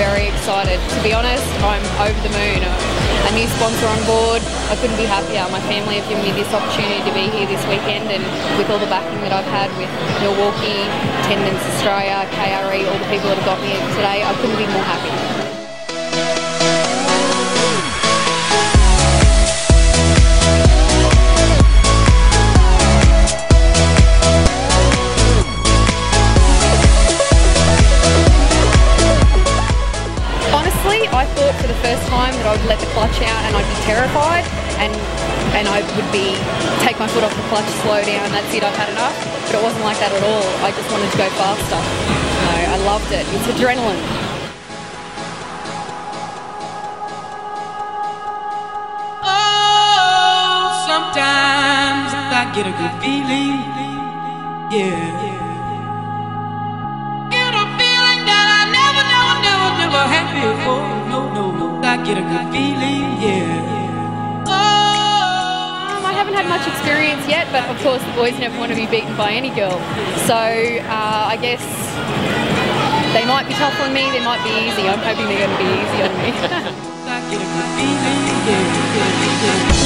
very excited. To be honest, I'm over the moon. A new sponsor on board. I couldn't be happier. My family have given me this opportunity to be here this weekend, and with all the backing that I've had with Milwaukee, Attendance Australia, KRE, all the people that have got me today, I couldn't be more happy. I thought for the first time that I would let the clutch out and I'd be terrified and and I would be take my foot off the clutch, slow down, that's it, I've had enough. But it wasn't like that at all. I just wanted to go faster. So I loved it. It's adrenaline. Oh, sometimes I get a good feeling. Yeah. Never, had before. No, no, no. I get a good feeling. Yeah. Oh. Um, I haven't had much experience yet, but of course the boys never want to be beaten by any girl. So uh, I guess they might be tough on me, they might be easy. I'm hoping they're going to be easy on me.